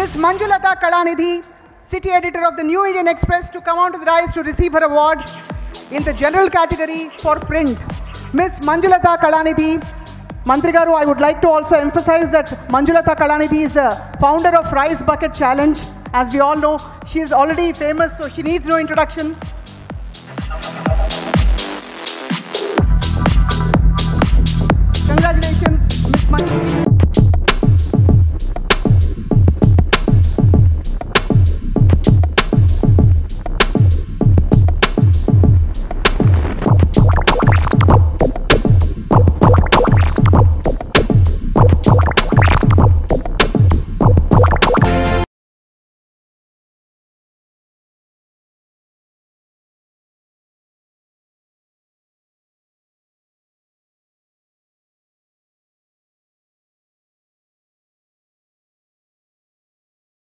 Ms. Manju Latha Kalanidhi, city editor of the New Indian Express, to come onto the rise to receive her award in the general category for print. Ms. Manju Latha Kalanidhi, Mantrigaru, I would like to also emphasize that Manju Latha Kalanidhi is the founder of Rice Bucket Challenge. As we all know, she is already famous, so she needs no introduction.